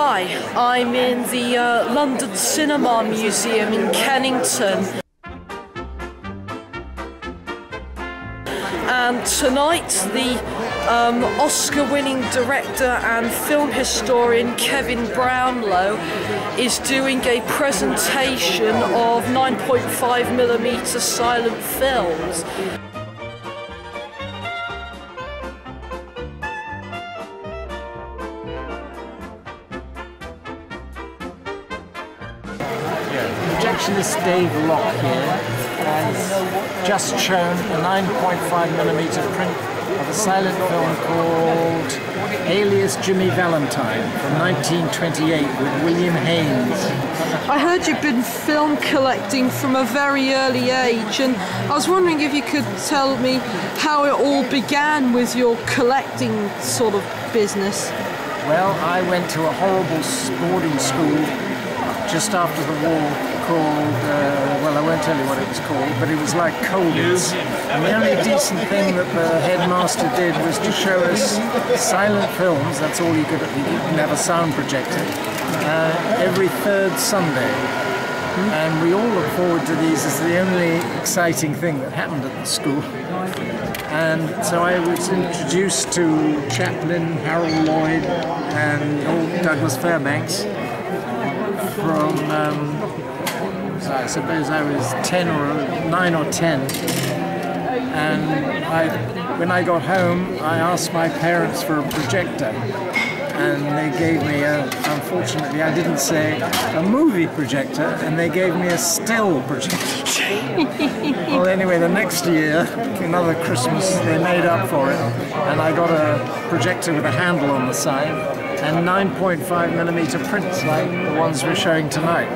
Hi, I'm in the uh, London Cinema Museum in Kennington. And tonight, the um, Oscar winning director and film historian Kevin Brownlow is doing a presentation of 9.5mm silent films. Projectionist Dave Locke here has just shown a 9.5mm print of a silent film called Alias Jimmy Valentine from 1928 with William Haines. I heard you've been film collecting from a very early age, and I was wondering if you could tell me how it all began with your collecting sort of business. Well, I went to a horrible boarding school just after the war called, uh, well, I won't tell you what it was called, but it was like Colditz. And the only decent thing that the headmaster did was to show us silent films, that's all you could, you didn't have a sound projector, uh, every third Sunday. And we all look forward to these as the only exciting thing that happened at the school. And so I was introduced to Chaplin, Harold Lloyd, and old Douglas Fairbanks from, um, I suppose I was 10 or 9 or 10. And I, when I got home, I asked my parents for a projector. And they gave me a, unfortunately, I didn't say a movie projector, and they gave me a still projector. well, anyway, the next year, another Christmas, they made up for it, and I got a projector with a handle on the side and 9.5 millimeter prints like the ones we're showing tonight.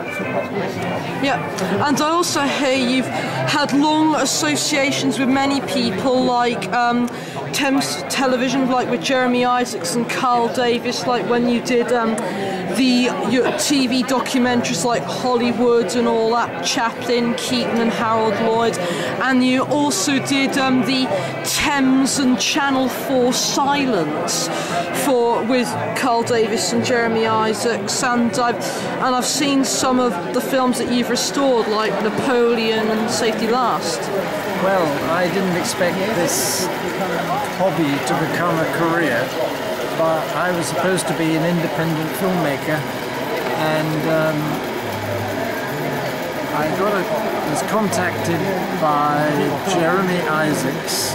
Yeah, and I also hear you've had long associations with many people like um, Thames Television, like with Jeremy Isaacs and Carl Davis, like when you did um, the TV documentaries like Hollywood and all that, Chaplin, Keaton and Harold Lloyd, and you also did um, the Thames and Channel 4 Silents for with Carl Davis and Jeremy Isaacs, and I've and I've seen some of the films that you've restored, like Napoleon and Safety Last. Well, I didn't expect this hobby to become a career, but I was supposed to be an independent filmmaker, and um, I got a, was contacted by Jeremy Isaacs,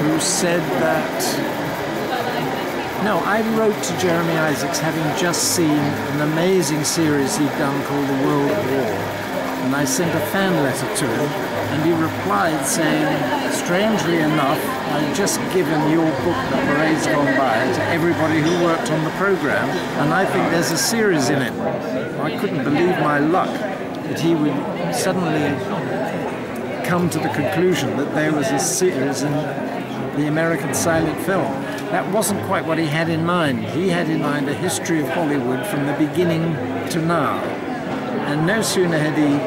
who said that no, I wrote to Jeremy Isaacs having just seen an amazing series he'd done called The World War. And I sent a fan letter to him, and he replied saying, strangely enough, I've just given your book, The Parade's Gone By, to everybody who worked on the program, and I think there's a series in it. I couldn't believe my luck that he would suddenly come to the conclusion that there was a series in the American silent film that wasn't quite what he had in mind. He had in mind a history of Hollywood from the beginning to now. And no sooner had he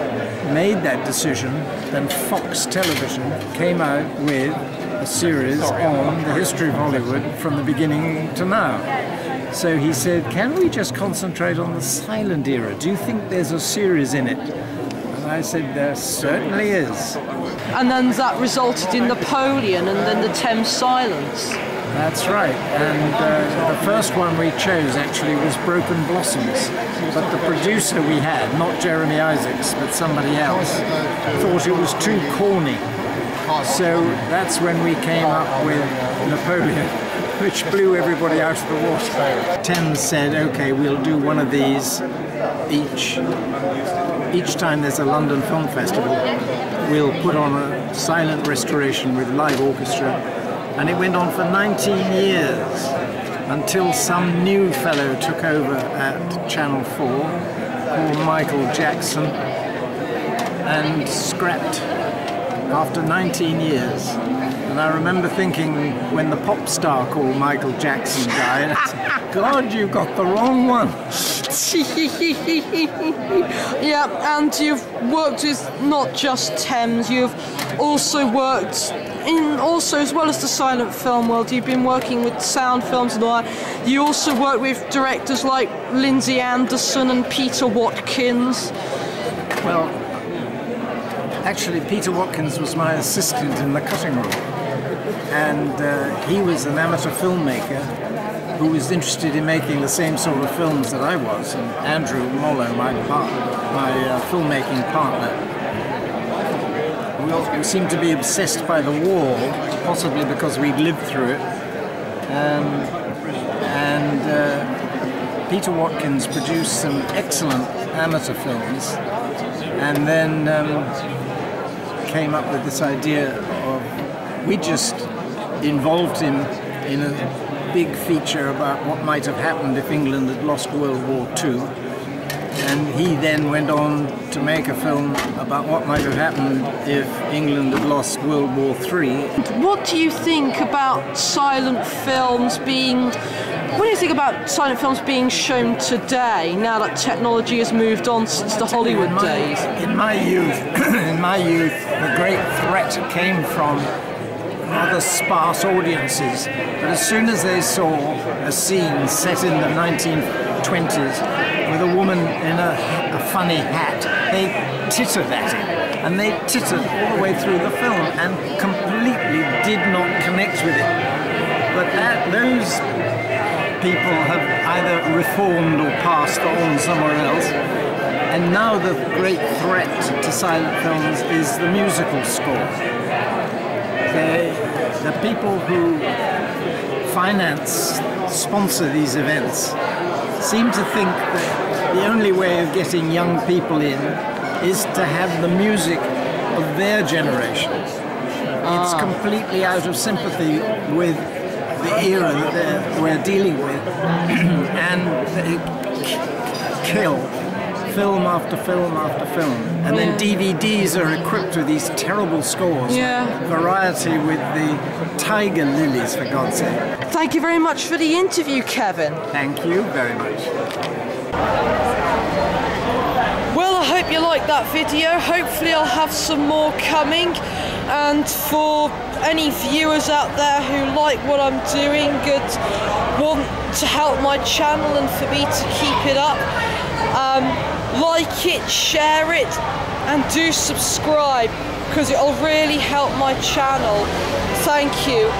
made that decision then Fox Television came out with a series on the history of Hollywood from the beginning to now. So he said, Can we just concentrate on the silent era? Do you think there's a series in it? And I said, There certainly is. And then that resulted in Napoleon and then the Thames Silents. That's right. And uh, the first one we chose actually was Broken Blossoms. But the producer we had, not Jeremy Isaacs, but somebody else, thought it was too corny. So that's when we came up with Napoleon, which blew everybody out of the water. Thames said, okay, we'll do one of these each. Each time there's a London Film Festival, we'll put on a silent restoration with live orchestra and it went on for 19 years until some new fellow took over at Channel 4 called Michael Jackson and scrapped after 19 years. And I remember thinking when the pop star called Michael Jackson died, God, you got the wrong one. yeah, and you've worked with not just Thames, you've also worked in also as well as the silent film world, you've been working with sound films and all that. You also work with directors like Lindsay Anderson and Peter Watkins. Well, actually, Peter Watkins was my assistant in the cutting room, and uh, he was an amateur filmmaker who was interested in making the same sort of films that I was. And Andrew Mollo, my part, my uh, filmmaking partner, we seemed to be obsessed by the war, possibly because we'd lived through it. Um, and uh, Peter Watkins produced some excellent amateur films, and then um, came up with this idea of we just involved him in a big feature about what might have happened if England had lost World War II. And he then went on to make a film about what might have happened if England had lost World War III. What do you think about silent films being what do you think about silent films being shown today, now that technology has moved on since the Hollywood in my, days? In my youth, in my youth, the great threat came from rather sparse audiences. But as soon as they saw a scene set in the 1920s with a woman in a, a funny hat, they tittered at it. And they tittered all the way through the film and completely did not connect with it. But that, those people have either reformed or passed on somewhere else. And now the great threat to silent films is the musical score. The, the people who finance, sponsor these events seem to think that the only way of getting young people in is to have the music of their generation. It's ah. completely out of sympathy with the era that we're dealing with, and they kill film after film after film. And then DVDs are equipped with these terrible scores. Yeah. Variety with the Tiger Lillies, for God's sake. Thank you very much for the interview, Kevin. Thank you very much. Well, I hope you liked that video. Hopefully, I'll have some more coming. And for any viewers out there who like what I'm doing, good, want to help my channel and for me to keep it up, um, like it, share it, and do subscribe because it'll really help my channel. Thank you.